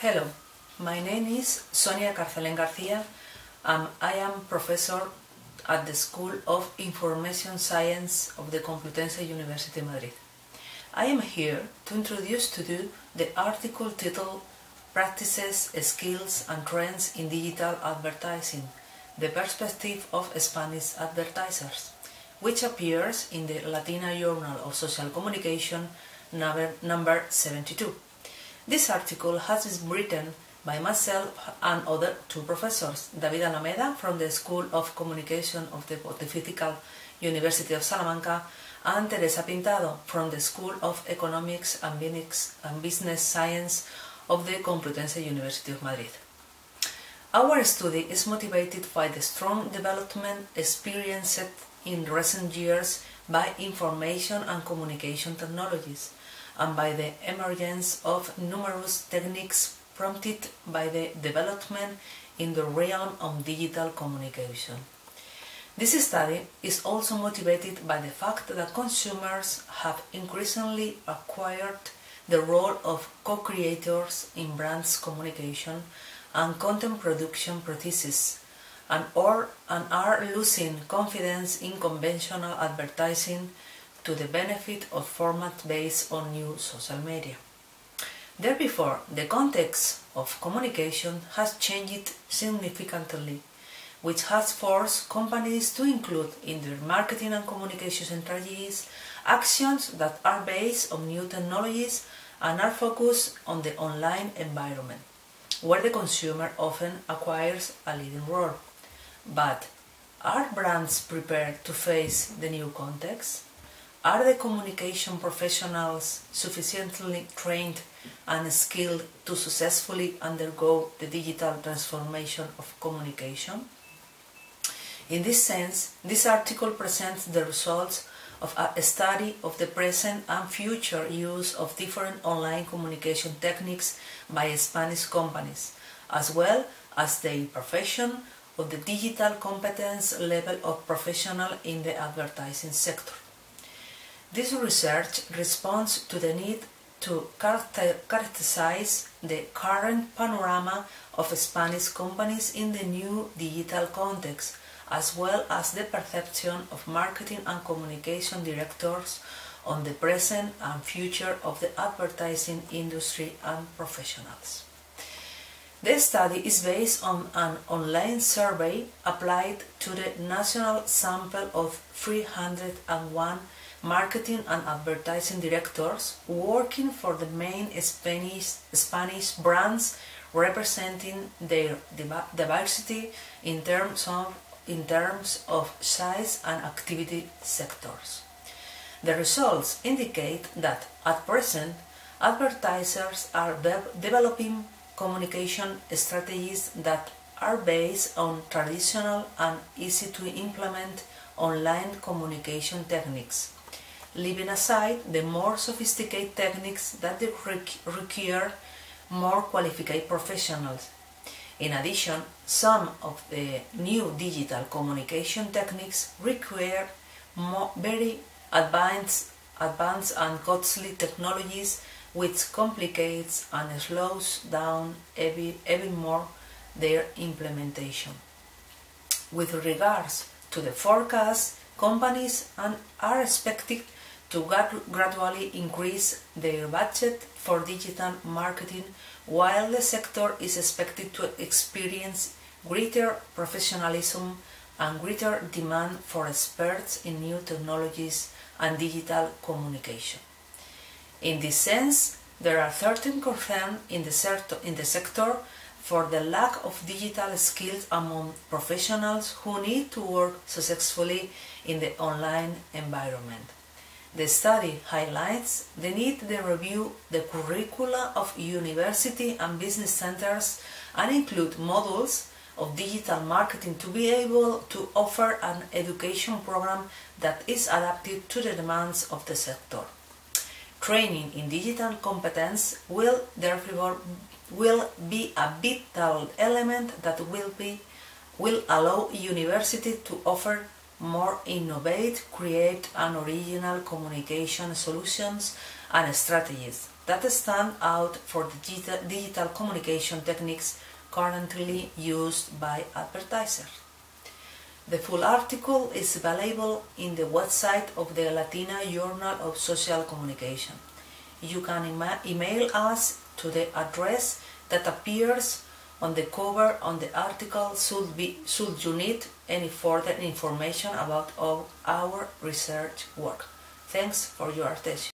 Hello, my name is Sonia Carcelén García I am professor at the School of Information Science of the Complutense University Madrid. I am here to introduce to you the article titled Practices, Skills and Trends in Digital Advertising, the Perspective of Spanish Advertisers, which appears in the Latina Journal of Social Communication number, number 72. This article has been written by myself and other two professors, David Alameda from the School of Communication of the Pontifical University of Salamanca and Teresa Pintado from the School of Economics and Business Science of the Complutense University of Madrid. Our study is motivated by the strong development experienced in recent years by information and communication technologies and by the emergence of numerous techniques prompted by the development in the realm of digital communication. This study is also motivated by the fact that consumers have increasingly acquired the role of co-creators in brands communication and content production processes and, or, and are losing confidence in conventional advertising to the benefit of formats based on new social media. Therefore, the context of communication has changed significantly, which has forced companies to include in their marketing and communication strategies actions that are based on new technologies and are focused on the online environment, where the consumer often acquires a leading role. But are brands prepared to face the new context? Are the communication professionals sufficiently trained and skilled to successfully undergo the digital transformation of communication? In this sense, this article presents the results of a study of the present and future use of different online communication techniques by Spanish companies, as well as the profession of the digital competence level of professional in the advertising sector. This research responds to the need to characterize the current panorama of Spanish companies in the new digital context, as well as the perception of marketing and communication directors on the present and future of the advertising industry and professionals. The study is based on an online survey applied to the national sample of 301 marketing and advertising directors working for the main Spanish, Spanish brands representing their diversity in terms of in terms of size and activity sectors. The results indicate that at present advertisers are de developing communication strategies that are based on traditional and easy to implement online communication techniques leaving aside the more sophisticated techniques that require more qualified professionals. In addition, some of the new digital communication techniques require very advanced, advanced and costly technologies which complicates and slows down even more their implementation. With regards to the forecast, companies and are expected to gradually increase their budget for digital marketing while the sector is expected to experience greater professionalism and greater demand for experts in new technologies and digital communication. In this sense, there are certain concerns in the, in the sector for the lack of digital skills among professionals who need to work successfully in the online environment. The study highlights the need to review the curricula of university and business centers and include modules of digital marketing to be able to offer an education program that is adapted to the demands of the sector. Training in digital competence will therefore will be a vital element that will be will allow university to offer more innovate, create and original communication solutions and strategies, that stand out for the digital communication techniques currently used by advertisers. The full article is available in the website of the Latina Journal of Social Communication. You can email us to the address that appears on the cover on the article should, be, should you need any further information about our research work. Thanks for your attention.